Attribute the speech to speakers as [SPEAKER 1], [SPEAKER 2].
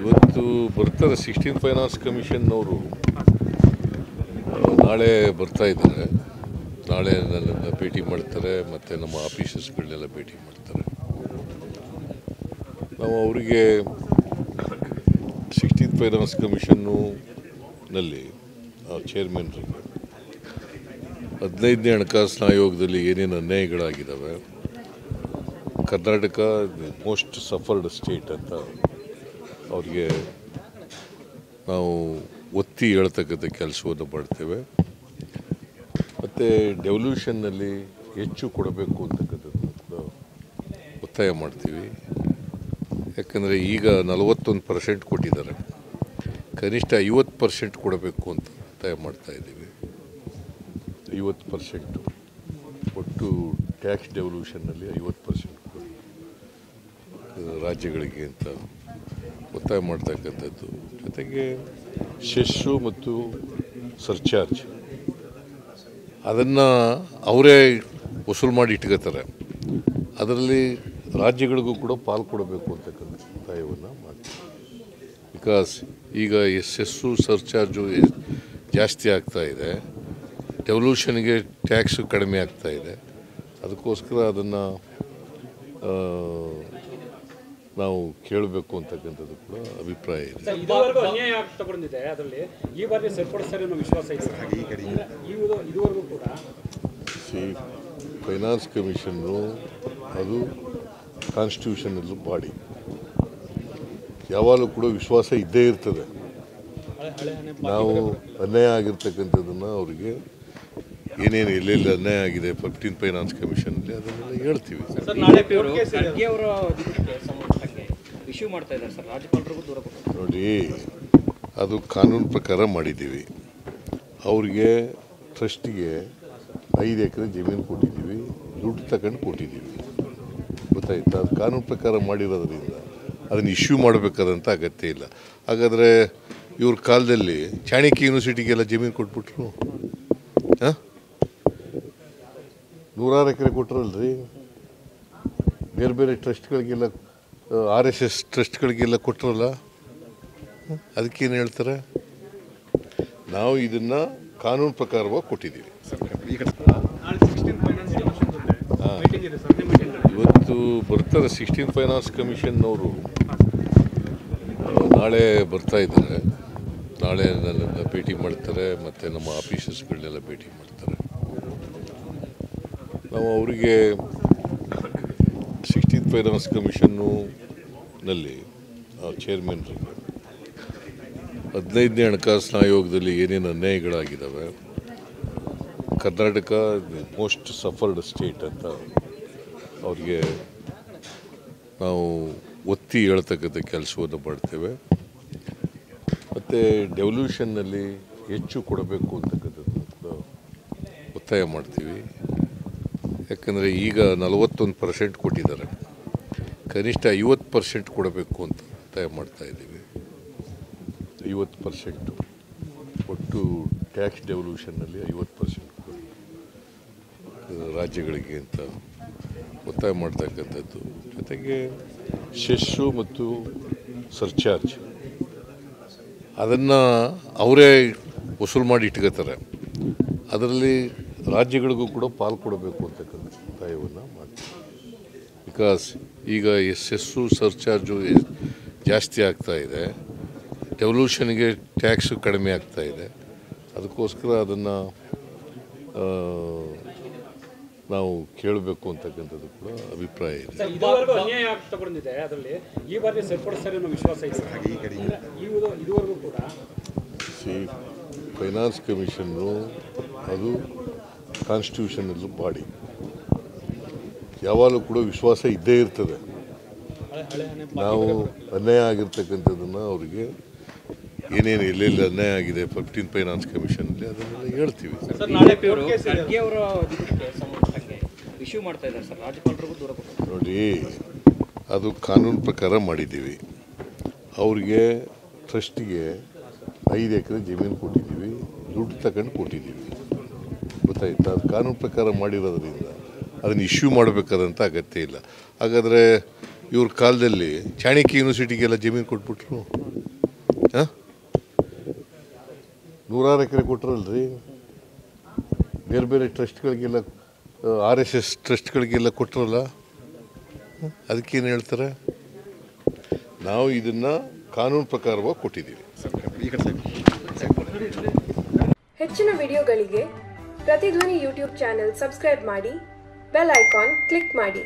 [SPEAKER 1] ಇವತ್ತು ಬರ್ತಾರೆ sixteen finance ಕಮಿಷನ್ನವರು ನಾಳೆ ಬರ್ತಾ ಇದ್ದಾರೆ. ನಾಳೆ ನನ್ನನ್ನು ಭೇಟಿ ಮಾಡ್ತಾರೆ, ಮತ್ತು ನಮ್ಮ ಆಫೀಸಸ್ಗಳನ್ನೆಲ್ಲ ಭೇಟಿ ಮಾಡ್ತಾರೆ. ನಾವು ಅವರಿಗೆ ಸಿಕ್ಸ್ಟೀನ್ ಫೈನಾನ್ಸ್ ಕಮಿಷನ್ನು ನಲ್ಲಿ ಚೇರ್ಮನ್ರಿಗೆ ಹದಿನೈದನೇ ಹಣಕಾಸಿನ ಆಯೋಗದಲ್ಲಿ ಏನೇನು ಅನ್ಯಾಯಗಳಾಗಿದ್ದಾವೆ ಕರ್ನಾಟಕ ಮೋಸ್ಟ್ ಸಫರ್ಡ್ ಸ್ಟೇಟ್ ಅಂತ ಅವ್ರಿಗೆ ನಾವು ಒತ್ತಿ ಹೇಳ್ತಕ್ಕಂಥ ಕೆಲಸವನ್ನು ಮಾಡ್ತೇವೆ. ಮತ್ತು ಡೆವಲ್ಯೂಷನ್ನಲ್ಲಿ ಹೆಚ್ಚು ಕೊಡಬೇಕು ಅಂತಕ್ಕಂಥದ್ದು ಒತ್ತಾಯ ಮಾಡ್ತೀವಿ. ಯಾಕಂದರೆ ಈಗ ನಲವತ್ತೊಂದು ಪರ್ಸೆಂಟ್ ಕೊಟ್ಟಿದ್ದಾರೆ. ಕನಿಷ್ಠ ಐವತ್ತು ಪರ್ಸೆಂಟ್ ಕೊಡಬೇಕು ಅಂತ ಒತ್ತಾಯ ಮಾಡ್ತಾ ಇದ್ದೀವಿ. ಐವತ್ತು ಪರ್ಸೆಂಟು ಒಟ್ಟು ಟ್ಯಾಕ್ಸ್ ಡೆವಲ್ಯೂಷನ್ನಲ್ಲಿ ಐವತ್ತು ಪರ್ಸೆಂಟ್ ರಾಜ್ಯಗಳಿಗೆ ಅಂತ ಒತ್ತಾಯ ಮಾಡ್ತಕ್ಕಂಥದ್ದು. ಜೊತೆಗೆ ಸೆಸ್ಸು ಮತ್ತು ಸರ್ಚಾರ್ಜ್. ಅದನ್ನು ಅವರೇ ವಸೂಲು ಮಾಡಿ ಇಟ್ಕೋತಾರೆ ಅದರಲ್ಲಿ ರಾಜ್ಯಗಳಿಗೂ ಕೂಡ ಪಾಲು ಕೊಡಬೇಕು ಅಂತಕ್ಕಂಥ ಒತ್ತಾಯವನ್ನು ಮಾಡ್ತೀವಿ ಬಿಕಾಸ್ ಈಗ ಎಸ್ ಎಸ್ಸು ಸರ್ಚಾರ್ಜು ಜಾಸ್ತಿ ಆಗ್ತಾ ಇದೆ. ಡೆವಲ್ಯೂಷನ್ಗೆ ಟ್ಯಾಕ್ಸು ಕಡಿಮೆ ಆಗ್ತಾ ಇದೆ. ಅದಕ್ಕೋಸ್ಕರ ಅದನ್ನು ನಾವು ಕೇಳಬೇಕು ಅಂತಕ್ಕಂಥದ್ದು ಕೂಡ ಅಭಿಪ್ರಾಯ ಇದೆ.
[SPEAKER 2] ಇದುವರೆಗೂ ಅನ್ಯಾಯ ಆಗ್ತಾ ಬಂದಿದೆ ಅದರಲ್ಲಿ. ಈ ಬಾರಿ ಸರಿಪಡಿಸ್ತಾರೆ ಅನ್ನೋ ವಿಶ್ವಾಸ ಇದೆ. ಇದುವರೆಗೂ ಕೂಡ
[SPEAKER 1] ಸಿ ಫೈನಾನ್ಸ್ ಕಮಿಷನ್ನು ಅದು ಕಾನ್ಸ್ಟಿಟ್ಯೂಷನಲ್ ಬಾಡಿ ಯಾವಾಗಲೂ ಕೂಡ ವಿಶ್ವಾಸ ಇದ್ದೇ ಇರ್ತದೆ. ನಾವು ಅನ್ಯಾಯ ಆಗಿರ್ತಕ್ಕಂಥದ್ದನ್ನು ಅವರಿಗೆ ಏನೇನು ಎಲ್ಲೆಲ್ಲಿ ಅನ್ಯಾಯ ಆಗಿದೆ ಫಿಫ್ಟೀನ್ ಫೈನಾನ್ಸ್ ಕಮಿಷನಲ್ಲಿ ಅದನ್ನೆಲ್ಲ ಹೇಳ್ತೀವಿ.
[SPEAKER 3] ಇಶ್ಯೂ ಮಾಡ್ತಾ ಇದ್ದಾರೆ ಸರ್. ರಾಜ್ಯಪಾಲರಿಗೂ ದೂರ
[SPEAKER 1] ನೋಡಿ, ಅದು ಕಾನೂನು ಪ್ರಕಾರ ಮಾಡಿದ್ದೀವಿ. ಅವ್ರಿಗೆ ಟ್ರಸ್ಟಿಗೆ ಐದು ಎಕರೆ ಜಮೀನು ಕೊಟ್ಟಿದ್ದೀವಿ. ದುಡ್ಡು ತಗೊಂಡು ಕೊಟ್ಟಿದ್ದೀವಿ. ಗೊತ್ತಾಯ್ತಾ? ಅದು ಕಾನೂನು ಪ್ರಕಾರ ಮಾಡಿರೋದ್ರಿಂದ ಅದನ್ನು ಇಶ್ಯೂ ಮಾಡಬೇಕಾದಂಥ ಅಗತ್ಯ ಇಲ್ಲ. ಹಾಗಾದರೆ ಇವ್ರ ಕಾಲದಲ್ಲಿ ಚಾಣಕ್ಯ ಯೂನಿವರ್ಸಿಟಿಗೆಲ್ಲ ಜಮೀನು ಕೊಟ್ಬಿಟ್ರು? ಹಾಂ? ನೂರಾರು ಎಕರೆ ಕೊಟ್ಟರಲ್ರಿ ಬೇರೆ ಬೇರೆ ಟ್ರಸ್ಟ್ಗಳಿಗೆಲ್ಲ ಆರ್ ಎಸ್ ಎಸ್ ಟ್ರಸ್ಟ್ಗಳಿಗೆಲ್ಲ ಕೊಟ್ಟರಲ್ಲ ಅದಕ್ಕೇನು ಹೇಳ್ತಾರೆ? ನಾವು ಇದನ್ನು ಕಾನೂನು ಪ್ರಕಾರವಾಗಿ ಕೊಟ್ಟಿದ್ದೀವಿ. ಇವತ್ತು ಬರ್ತಾರೆ ಸಿಕ್ಸ್ಟೀನ್ ಫೈನಾನ್ಸ್ ಕಮಿಷನ್ನವರು. ನಾಳೆ ಬರ್ತಾ ಇದ್ದಾರೆ. ನಾಳೆ ನನ್ನನ್ನು ಭೇಟಿ ಮಾಡ್ತಾರೆ, ಮತ್ತು ನಮ್ಮ ಆಫೀಸರ್ಸ್ಗಳನ್ನೆಲ್ಲ ಭೇಟಿ ಮಾಡ್ತಾರೆ. ನಾವು ಅವರಿಗೆ ಸಿಕ್ಸ್ಟೀನ್ ಕಮಿಷನ್ನಲ್ಲಿ ಕಮಿಷನ್ನು ನಲ್ಲಿ ಚೇರ್ಮನ್ರಿಗೆ ಹದಿನೈದನೇ ಹಣಕಾಸಿನ ಆಯೋಗದಲ್ಲಿ ಏನೇನು ಅನ್ಯಾಯಗಳಾಗಿದ್ದಾವೆ ಕರ್ನಾಟಕ ಮೋಸ್ಟ್ ಸಫರ್ಡ್ ಸ್ಟೇಟ್ ಅಂತ ಅವ್ರಿಗೆ ನಾವು ಒತ್ತಿ ಹೇಳ್ತಕ್ಕಂಥ ಕೆಲಸವನ್ನು ಮಾಡ್ತೇವೆ. ಮತ್ತು ಡೆವಲ್ಯೂಷನ್ನಲ್ಲಿ ಹೆಚ್ಚು ಕೊಡಬೇಕು ಅಂತಕ್ಕಂಥದ್ದು ಕೂಡ ಒತ್ತಾಯ ಮಾಡ್ತೀವಿ. ಯಾಕಂದರೆ ಈಗ ನಲವತ್ತೊಂದು ಪರ್ಸೆಂಟ್ ಕೊಟ್ಟಿದ್ದಾರೆ. ಕನಿಷ್ಠ ಐವತ್ತು ಪರ್ಸೆಂಟ್ ಕೊಡಬೇಕು ಅಂತ ಒತ್ತಾಯ ಮಾಡ್ತಾ ಇದ್ದೀವಿ. ಐವತ್ತು ಪರ್ಸೆಂಟು. ಒಟ್ಟು ಟ್ಯಾಕ್ಸ್ ಡೆವಲ್ಯೂಷನ್ನಲ್ಲಿ ಐವತ್ತು ಪರ್ಸೆಂಟ್ ರಾಜ್ಯಗಳಿಗೆ ಅಂತ ಒತ್ತಾಯ ಮಾಡ್ತಕ್ಕಂಥದ್ದು. ಜೊತೆಗೆ ಸೆಸ್ಸು ಮತ್ತು ಸರ್ಚಾರ್ಜ್. ಅದನ್ನು ಅವರೇ ವಸೂಲು ಮಾಡಿ ಇಟ್ಕೋತಾರೆ. ಅದರಲ್ಲಿ ರಾಜ್ಯಗಳಿಗೂ ಕೂಡ ಪಾಲು ಕೊಡಬೇಕು ಅಂತಕ್ಕಂಥ ಒತ್ತಾಯವನ್ನು ಮಾಡ್ತೀವಿ. ಬಿಕಾಸ್ ಈಗ ಎಸ್ ಎಸ್ಸು ಸರ್ಚಾರ್ಜು ಜಾಸ್ತಿ ಆಗ್ತಾ ಇದೆ. ಡೆವಲ್ಯೂಷನ್ಗೆ ಟ್ಯಾಕ್ಸು ಕಡಿಮೆ ಆಗ್ತಾ ಇದೆ. ಅದಕ್ಕೋಸ್ಕರ ಅದನ್ನು ನಾವು ಕೇಳಬೇಕು ಅಂತಕ್ಕಂಥದ್ದು ಕೂಡ ಅಭಿಪ್ರಾಯ ಇದೆ. ಫೈನಾನ್ಸ್ ಕಮಿಷನ್ನು ಅದು ಕಾನ್ಸ್ಟಿಟ್ಯೂಷನಲ್ ಬಾಡಿ. ಯಾವಾಗಲೂ ಕೂಡ ವಿಶ್ವಾಸ ಇದ್ದೇ ಇರ್ತದೆ. ನಾವು ಅನ್ಯಾಯ ಆಗಿರ್ತಕ್ಕಂಥದ್ದನ್ನು ಅವರಿಗೆ ಏನೇನು ಎಲ್ಲೆಲ್ಲಿ ಅನ್ಯಾಯ ಆಗಿದೆ ಫಿಫ್ಟೀನ್ ಫೈನಾನ್ಸ್ ಕಮಿಷನಲ್ಲಿ ಅದನ್ನೆಲ್ಲ ಹೇಳ್ತೀವಿ. ನೋಡಿ ಅದು ಕಾನೂನು ಪ್ರಕಾರ ಮಾಡಿದ್ದೀವಿ. ಅವ್ರಿಗೆ ಟ್ರಸ್ಟಿಗೆ ಐದು ಎಕರೆ ಜಮೀನು ಕೊಟ್ಟಿದ್ದೀವಿ. ದುಡ್ಡು ತಗೊಂಡು ಕೊಟ್ಟಿದ್ದೀವಿ. ಗೊತ್ತಾಯ್ತಾ? ಅದು ಕಾನೂನು ಪ್ರಕಾರ ಮಾಡಿರೋದ್ರಿಂದ. ಅದನ್ನು ಇಶ್ಯೂ ಮಾಡಬೇಕಾದಂಥ ಅಗತ್ಯ ಇಲ್ಲ. ಹಾಗಾದರೆ ಇವ್ರ ಕಾಲದಲ್ಲಿ ಚಾಣಕ್ಯ ಯೂನಿವರ್ಸಿಟಿಗೆಲ್ಲ ಜಮೀನು ಕೊಟ್ಬಿಟ್ರು. ಹಾಂ? ನೂರಾರು ಎಕರೆ ಕೊಟ್ರಲ್ರಿ. ಬೇರೆ ಬೇರೆ ಟ್ರಸ್ಟ್ಗಳಿಗೆಲ್ಲ ಆರ್ ಎಸ್ ಎಸ್ ಟ್ರಸ್ಟ್ಗಳಿಗೆಲ್ಲ ಕೊಟ್ಟರಲ್ಲ? ಅದಕ್ಕೇನು ಹೇಳ್ತಾರೆ? ನಾವು ಇದನ್ನು ಕಾನೂನು ಪ್ರಕಾರವಾಗಿ ಕೊಟ್ಟಿದ್ದೀವಿ.
[SPEAKER 4] ಹೆಚ್ಚಿನ ವಿಡಿಯೋಗಳಿಗೆ ಪ್ರತಿಧ್ವನಿ ಯೂಟ್ಯೂಬ್ ಚಾನೆಲ್ ಸಬ್ಸ್ಕ್ರೈಬ್ ಮಾಡಿ. ಬೆಲ್ ಐಕಾನ್ ಕ್ಲಿಕ್ ಮಾಡಿ.